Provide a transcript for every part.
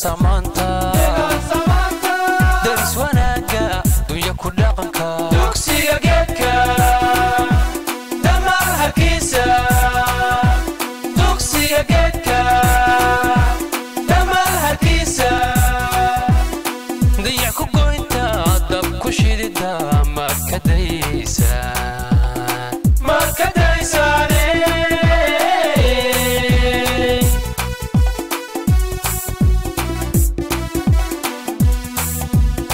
someone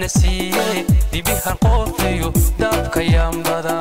na siiyey dibihan qoortiyo daabka yaanbada